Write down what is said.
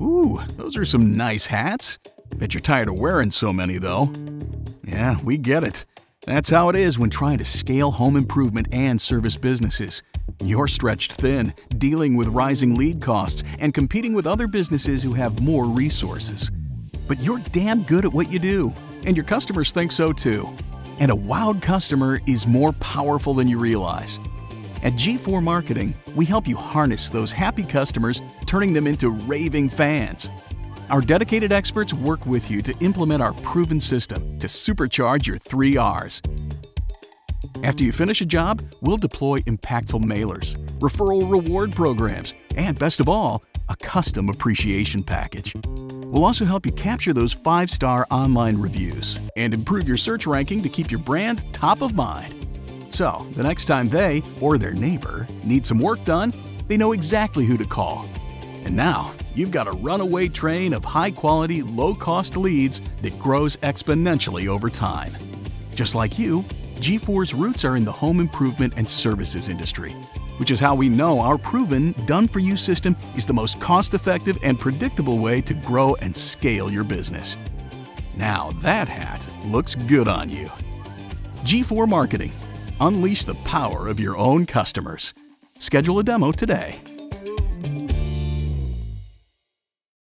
Ooh, those are some nice hats. Bet you're tired of wearing so many, though. Yeah, we get it. That's how it is when trying to scale home improvement and service businesses. You're stretched thin, dealing with rising lead costs and competing with other businesses who have more resources. But you're damn good at what you do, and your customers think so too. And a wowed customer is more powerful than you realize. At gFour Marketing, we help you harness those happy customers, turning them into raving fans. Our dedicated experts work with you to implement our proven system to supercharge your three R's. After you finish a job, we'll deploy impactful mailers, referral reward programs, and best of all, a custom appreciation package. We'll also help you capture those five star online reviews and improve your search ranking to keep your brand top of mind. So, the next time they or their neighbor need some work done, they know exactly who to call. And now, you've got a runaway train of high quality, low cost leads that grows exponentially over time. Just like you, gFour's roots are in the home improvement and services industry, which is how we know our proven, done for you system is the most cost effective and predictable way to grow and scale your business. Now that hat looks good on you. gFour Marketing. Unleash the power of your own customers. Schedule a demo today.